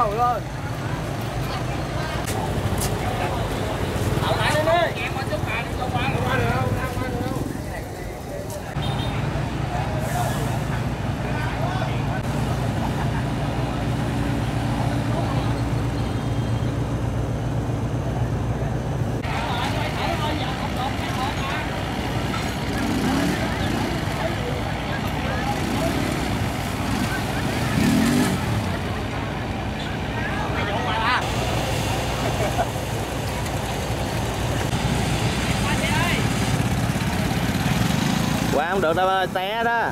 cầu thôi không được đâu té đó.